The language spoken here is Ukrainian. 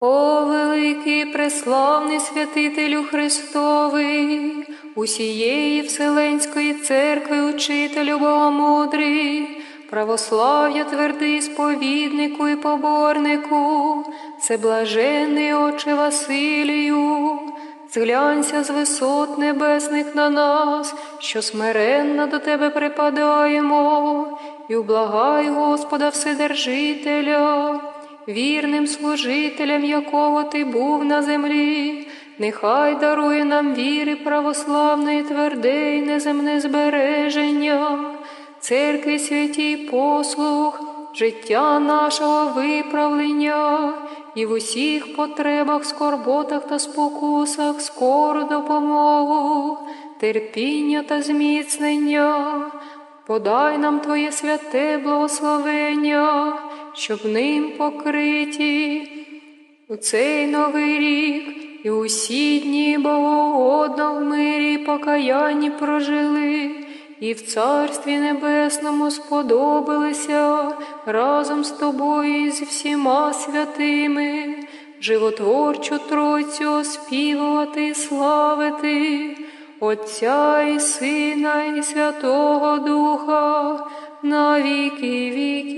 О, великий преславний святителю Христовий, усієї Вселенської церкви, учителю Богомудрий, православ'я твердий сповіднику і поборнику, це блажений Отче Василію, зглянься з висот небесних на нас, що смиренно до Тебе припадаємо, і ублагай Господа Вседержителя вірним служителям, якого ти був на землі, нехай дарує нам віри православної, тверде й неземне збереження, церкві святій послух, життя нашого виправлення. І в усіх потребах, скорботах та спокусах скору допомогу, терпіння та зміцнення, подай нам Твоє святе благословення, щоб ним покриті у цей новий рік і усі дні богоугодно в мирі покаянні прожили, і в Царстві Небесному сподобалися разом з тобою і з всіма святими, животворчу Тройцю оспівувати і славити, Отця і Сина, і Святого Духа на віки віки.